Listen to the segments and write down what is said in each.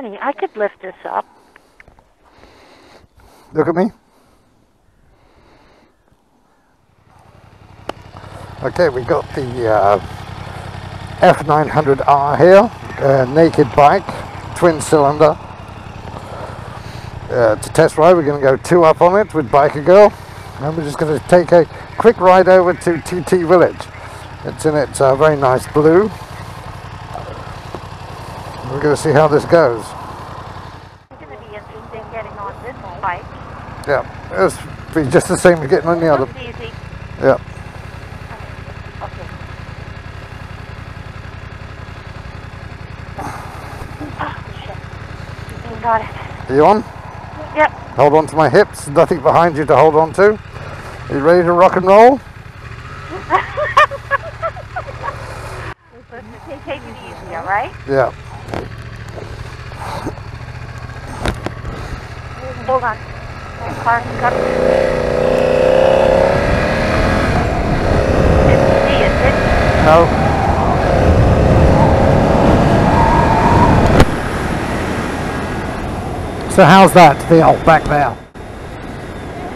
Honey, I could lift this up. Look at me. Okay, we got the uh, F900R here, uh, naked bike, twin cylinder. Uh, to test ride, we're going to go two up on it with Biker Girl, and we're just going to take a quick ride over to TT Village. It's in its uh, very nice blue. We're going to see how this goes. It's going to be interesting getting on this bike. Yeah, it's be just the same as getting on the other. Easy. Yeah. Okay. Oh, shit. You got it. Are you on? Yep. Hold on to my hips. Nothing behind you to hold on to. Are you ready to rock and roll? Take, take it easy, all right? Yeah. Hold on. Got Didn't it, did you? No. So how's that? The oh, back there.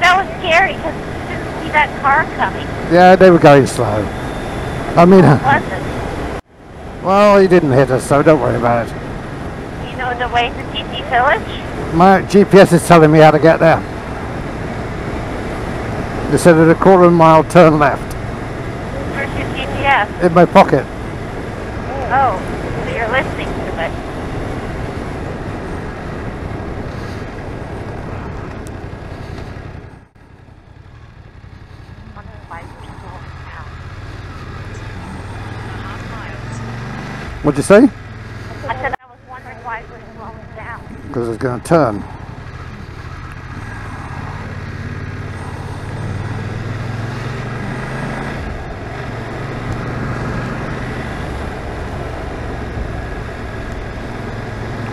That was scary because you didn't see that car coming, Yeah, they were going slow. I mean, it? well, he didn't hit us, so don't worry about it. You know the way to TT Village? My GPS is telling me how to get there. They said at a quarter of a mile turn left Where's your GPS? in my pocket. Oh, so you're listening to it. Wonder why we're slowing down. What'd you say? I said I was wondering why we're slowing down. Because it's going to turn.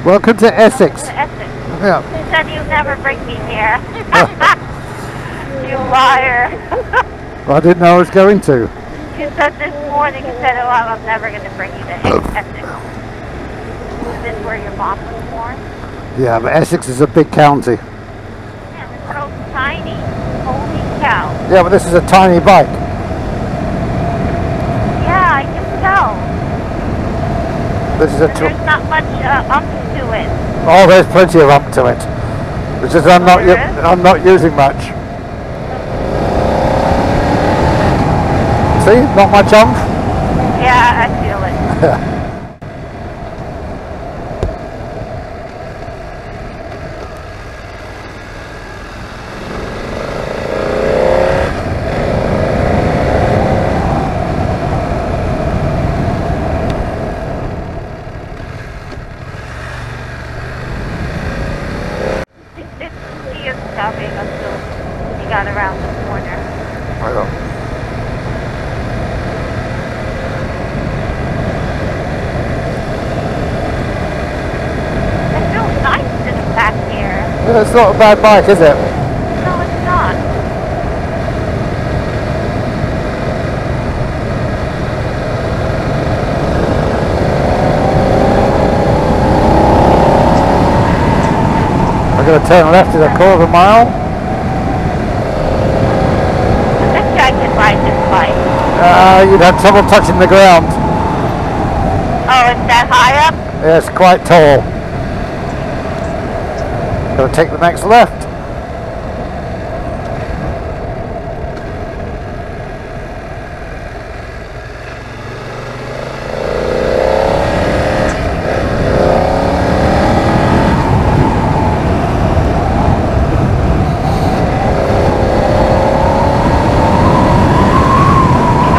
Welcome to Essex. To Essex. Yeah. You said you'd never bring me here. you liar. I didn't know I was going to. You said this morning, you said, oh, I'm never going to bring you to Essex. Is this where your mom was born? Yeah, but Essex is a big county. Man, this road's tiny. Holy cow. Yeah, but this is a tiny bike. Yeah, I can tell. This is a. But there's not much uh, up to it. oh, there's plenty of up to it. It's just I'm not. u- There is? I'm not using much. See, not much umph. Yeah, I feel it. coming until he got around the corner. I don't- It feels nice sitting back here. It's not a bad bike, is it? No, it's not. I'm going to turn left at a quarter of a mile. This guy can ride this bike. Uh, you'd have trouble touching the ground. Oh, it's that high up? Yeah, it's quite tall. Going to take the next left.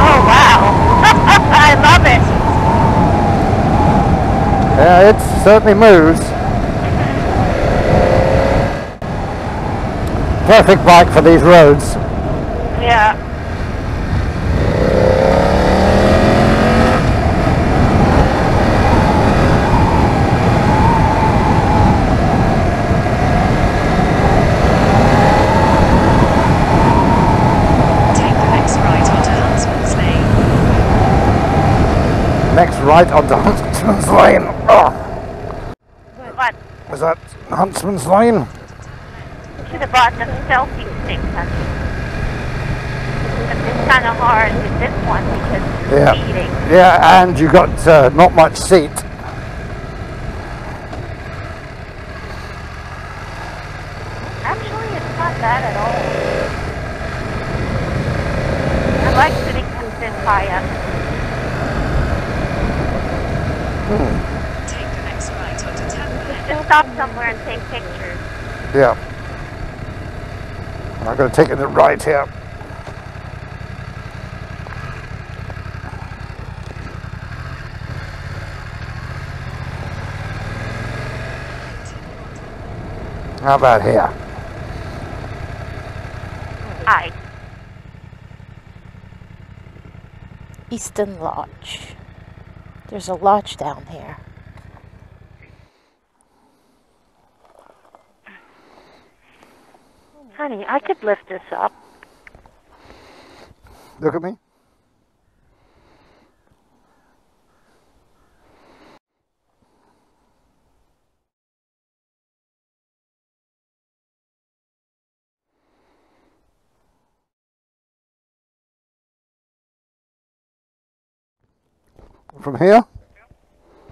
Oh, wow. I love it. Yeah, it certainly moves. Perfect bike for these roads. Yeah. Take the next ride onto Huntsman's lane. Next right onto Huntsman's Lane. Next right onto Huntsman's Lane. Oh. What? There's that Huntsman's Lane. Should have bought the selfie stick. But it's kind of hard with this one because it's Yeah. Yeah, and you got uh, not much seat. Actually, it's not bad at all. I like sitting this high up. Take the next right onto Tamworth. Just stop somewhere and take pictures. Yeah. I'm not going to take it right here. How about here? Hi. Easton Lodge. There's a lodge down here. Honey, I could lift this up. Look at me. From here?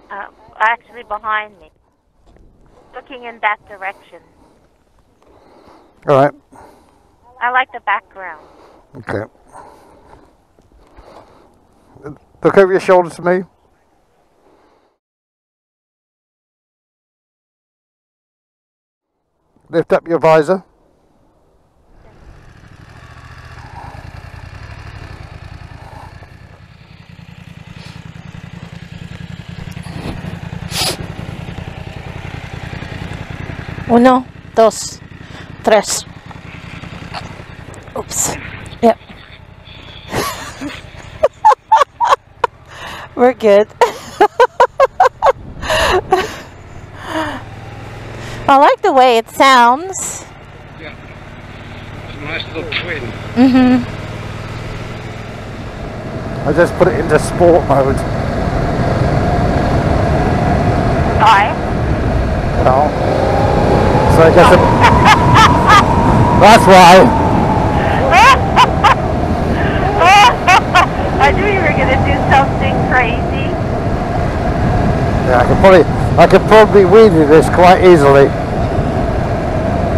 Uh, actually behind me. Looking in that direction. All right. I like the background. Okay. Look over your shoulder to me. Lift up your visor. Uno, dos, tres. Oops. Yep. We're good. I like the way it sounds. Yeah. It's a nice little twin. Mm-hmm. I just put it into sport mode. Hi. Well, so I guess it, that's why. I knew you were going to do something crazy. Yeah, I could probably I could probably wheelie this quite easily,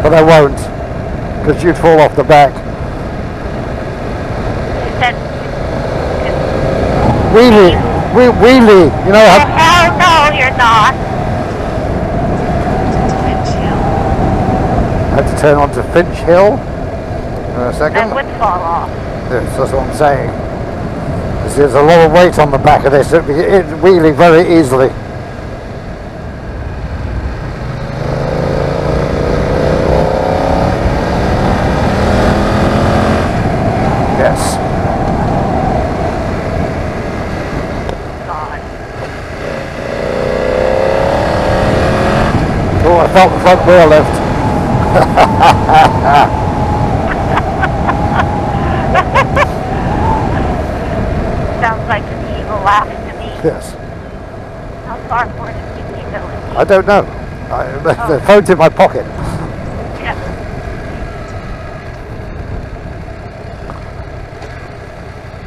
but I won't because you'd fall off the back. Said, Wheelie, wheelie. You know, oh, how, hell no, you're not. To Finch Hill. I had to turn onto Finch Hill. In a second. would fall off. Yes, that's what I'm saying. There's- a lot of weight on the back of this. It'd be it wheelie very easily. Yes. Oh, I felt the front wheel lift. Sounds like an evil laugh to me. Yes. How far for it to keep going? I don't know. I, the, the oh. phone's in my pocket. Yeah.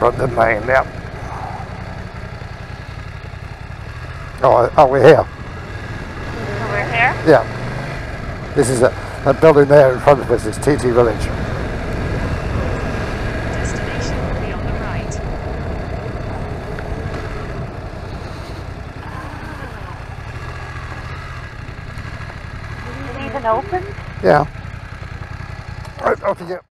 London Lane, yep. Oh, oh, we're here. So we're here? Yeah. This is a, that building there in front of us is TT Village. Destination will be on the right. Is it even open? Yeah. Right, off you go.